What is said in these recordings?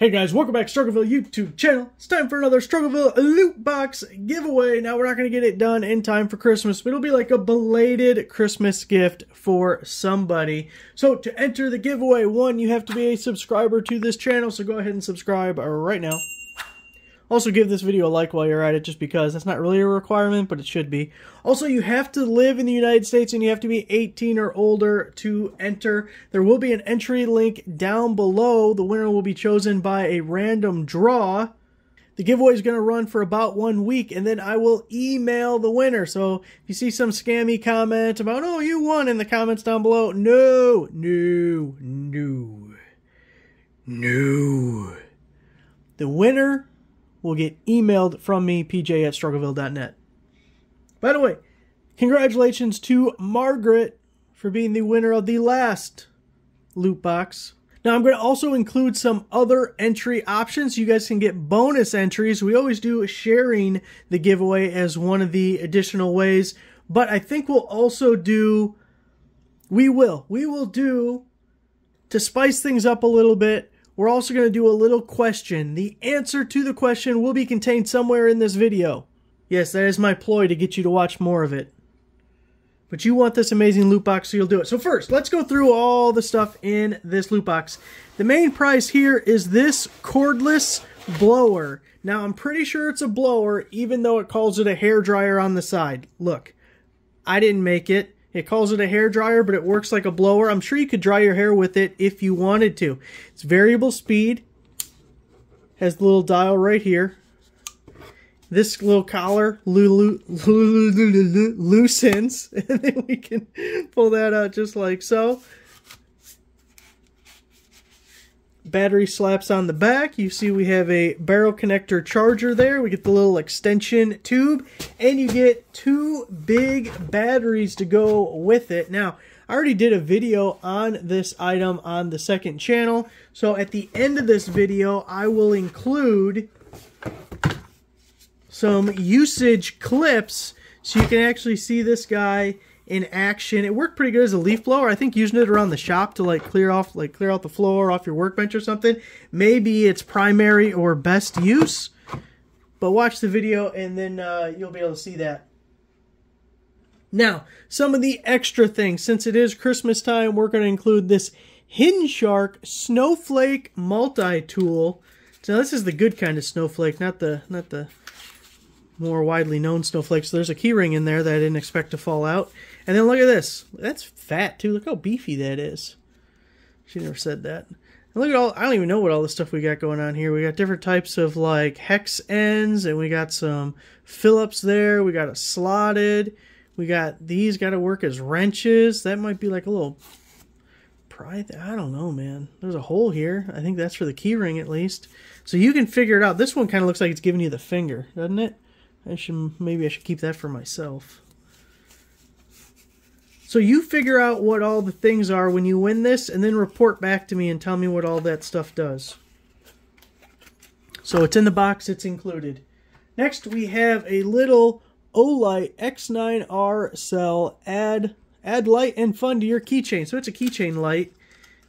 Hey guys, welcome back to Struggleville YouTube channel. It's time for another Struggleville loot box giveaway. Now we're not going to get it done in time for Christmas, but it'll be like a belated Christmas gift for somebody. So to enter the giveaway, one, you have to be a subscriber to this channel, so go ahead and subscribe right now. Also, give this video a like while you're at it, just because that's not really a requirement, but it should be. Also, you have to live in the United States and you have to be 18 or older to enter. There will be an entry link down below. The winner will be chosen by a random draw. The giveaway is going to run for about one week, and then I will email the winner. So if you see some scammy comment about, oh, you won in the comments down below, no, no, no, no. The winner will get emailed from me, pj at struggleville.net. By the way, congratulations to Margaret for being the winner of the last loot box. Now, I'm going to also include some other entry options. You guys can get bonus entries. We always do sharing the giveaway as one of the additional ways, but I think we'll also do, we will, we will do, to spice things up a little bit, we're also going to do a little question. The answer to the question will be contained somewhere in this video. Yes, that is my ploy to get you to watch more of it. But you want this amazing loot box, so you'll do it. So first, let's go through all the stuff in this loot box. The main prize here is this cordless blower. Now, I'm pretty sure it's a blower, even though it calls it a hair dryer on the side. Look, I didn't make it. It calls it a hair dryer, but it works like a blower. I'm sure you could dry your hair with it if you wanted to. It's variable speed. Has the little dial right here. This little collar loosens, and then we can pull that out just like so battery slaps on the back. You see we have a barrel connector charger there. We get the little extension tube and you get two big batteries to go with it. Now, I already did a video on this item on the second channel. So at the end of this video, I will include some usage clips so you can actually see this guy in action. It worked pretty good as a leaf blower. I think using it around the shop to like clear off, like clear out the floor off your workbench or something. Maybe its primary or best use. But watch the video and then uh, you'll be able to see that. Now, some of the extra things. Since it is Christmas time, we're going to include this Hinshark Snowflake Multi-Tool. So this is the good kind of snowflake, not the not the more widely known snowflakes. So there's a keyring in there that I didn't expect to fall out. And then look at this. That's fat too. Look how beefy that is. She never said that. And look at all, I don't even know what all the stuff we got going on here. We got different types of like hex ends and we got some Phillips there. We got a slotted. We got these got to work as wrenches. That might be like a little pry. I don't know, man. There's a hole here. I think that's for the keyring at least. So you can figure it out. This one kind of looks like it's giving you the finger, doesn't it? I should maybe I should keep that for myself. So you figure out what all the things are when you win this and then report back to me and tell me what all that stuff does. So it's in the box, it's included. Next we have a little Olight X9R cell. Add add light and fun to your keychain. So it's a keychain light.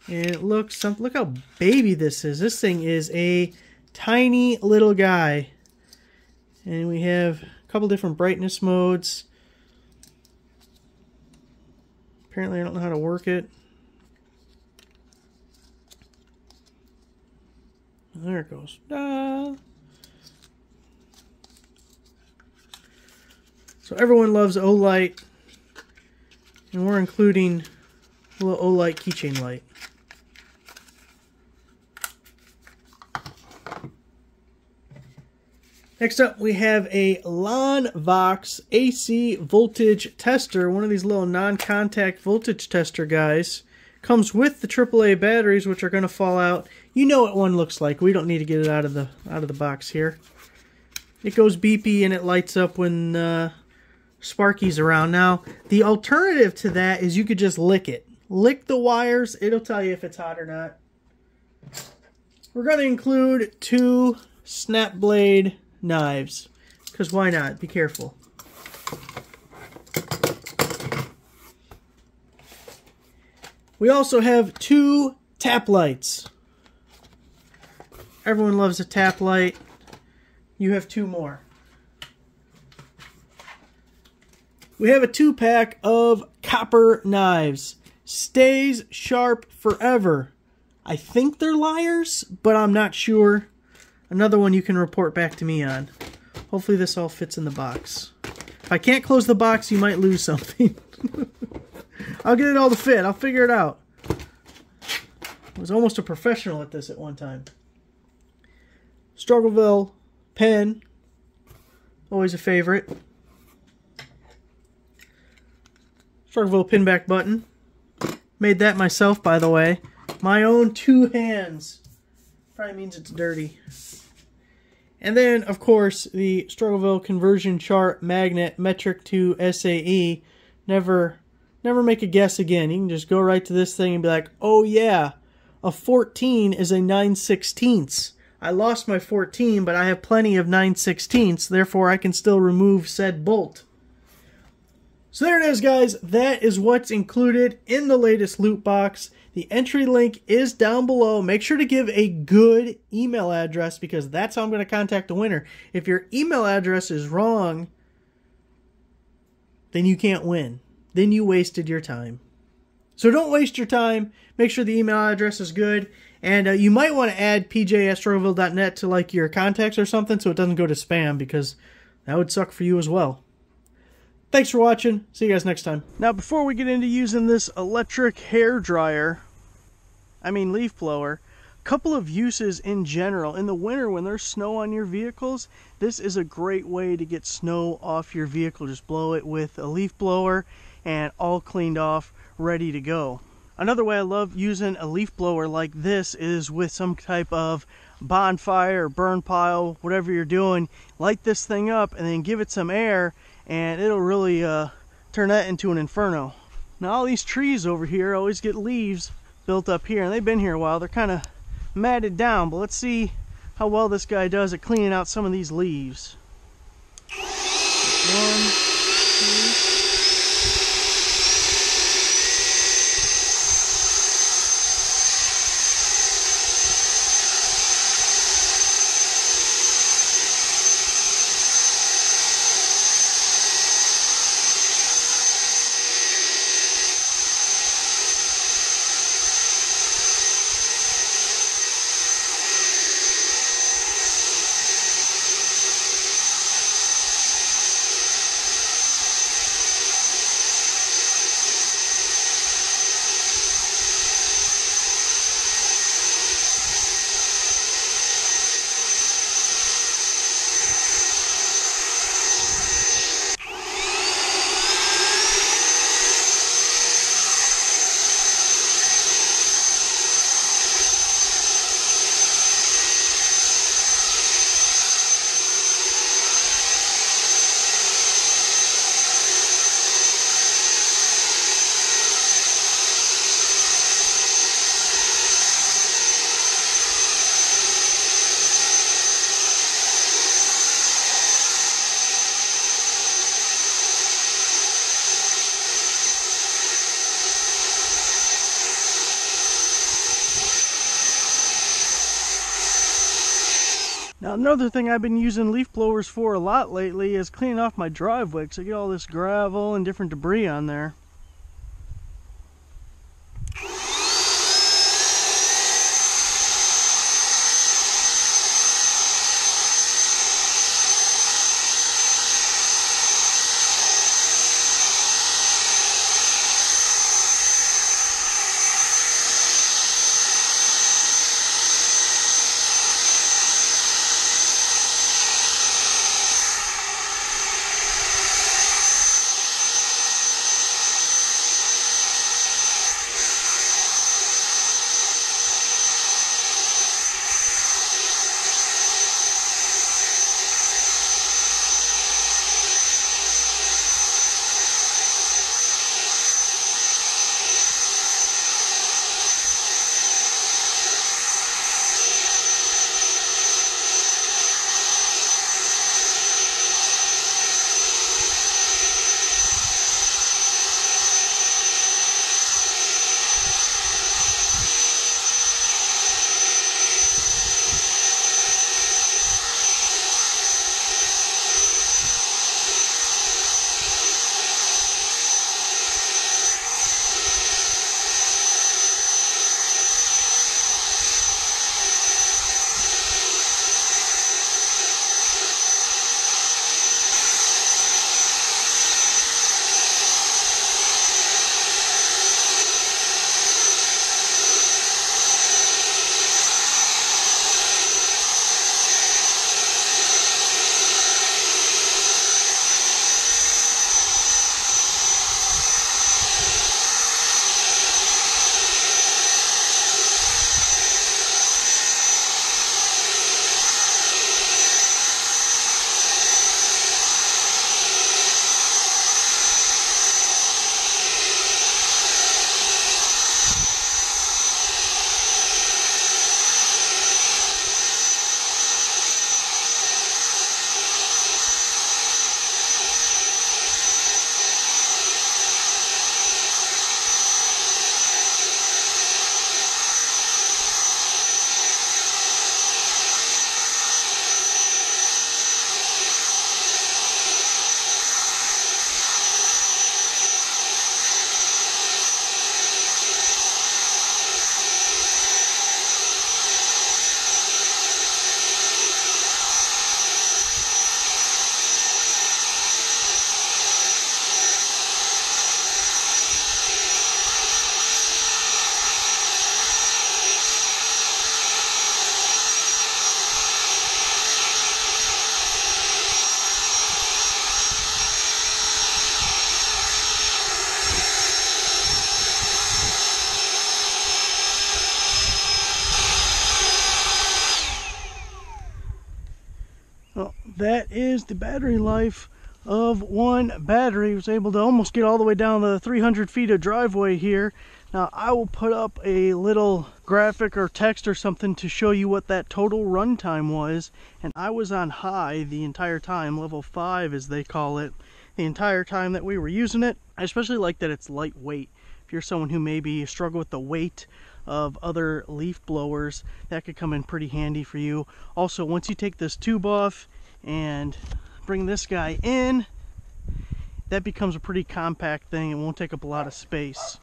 And it looks something look how baby this is. This thing is a tiny little guy. And we have a couple different brightness modes. Apparently I don't know how to work it. There it goes. So everyone loves Olight. And we're including a little Olight keychain light. Next up, we have a LonVox AC voltage tester, one of these little non-contact voltage tester guys. Comes with the AAA batteries, which are going to fall out. You know what one looks like. We don't need to get it out of the out of the box here. It goes beepy and it lights up when uh, Sparky's around. Now, the alternative to that is you could just lick it. Lick the wires. It'll tell you if it's hot or not. We're going to include two snap blade knives. Because why not? Be careful. We also have two tap lights. Everyone loves a tap light. You have two more. We have a two pack of copper knives. Stays sharp forever. I think they're liars, but I'm not sure. Another one you can report back to me on. Hopefully this all fits in the box. If I can't close the box, you might lose something. I'll get it all to fit. I'll figure it out. I was almost a professional at this at one time. Struggleville pen. Always a favorite. Struggleville pinback button. Made that myself, by the way. My own two hands. Probably means it's dirty. And then, of course, the Struggleville conversion chart magnet metric to SAE. Never, never make a guess again. You can just go right to this thing and be like, oh yeah, a 14 is a 9 16ths. I lost my 14, but I have plenty of 9 16ths, therefore I can still remove said bolt. So there it is, guys. That is what's included in the latest loot box. The entry link is down below. Make sure to give a good email address because that's how I'm going to contact the winner. If your email address is wrong, then you can't win. Then you wasted your time. So don't waste your time. Make sure the email address is good. And uh, you might want to add pj to like your contacts or something so it doesn't go to spam because that would suck for you as well. Thanks for watching. See you guys next time. Now, before we get into using this electric hair dryer, I mean leaf blower, couple of uses in general. In the winter, when there's snow on your vehicles, this is a great way to get snow off your vehicle. Just blow it with a leaf blower and all cleaned off, ready to go. Another way I love using a leaf blower like this is with some type of bonfire or burn pile, whatever you're doing. Light this thing up and then give it some air and it'll really uh, turn that into an inferno. Now all these trees over here always get leaves built up here and they've been here a while. They're kind of matted down, but let's see how well this guy does at cleaning out some of these leaves. One, Now another thing I've been using leaf blowers for a lot lately is cleaning off my driveway because I get all this gravel and different debris on there. That is the battery life of one battery. was able to almost get all the way down the 300 feet of driveway here. Now I will put up a little graphic or text or something to show you what that total runtime was. And I was on high the entire time, level 5 as they call it, the entire time that we were using it. I especially like that it's lightweight. If you're someone who maybe struggle with the weight of other leaf blowers, that could come in pretty handy for you. Also, once you take this tube off and bring this guy in, that becomes a pretty compact thing. It won't take up a lot of space.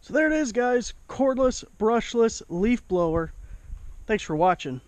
So there it is, guys. Cordless, brushless leaf blower. Thanks for watching.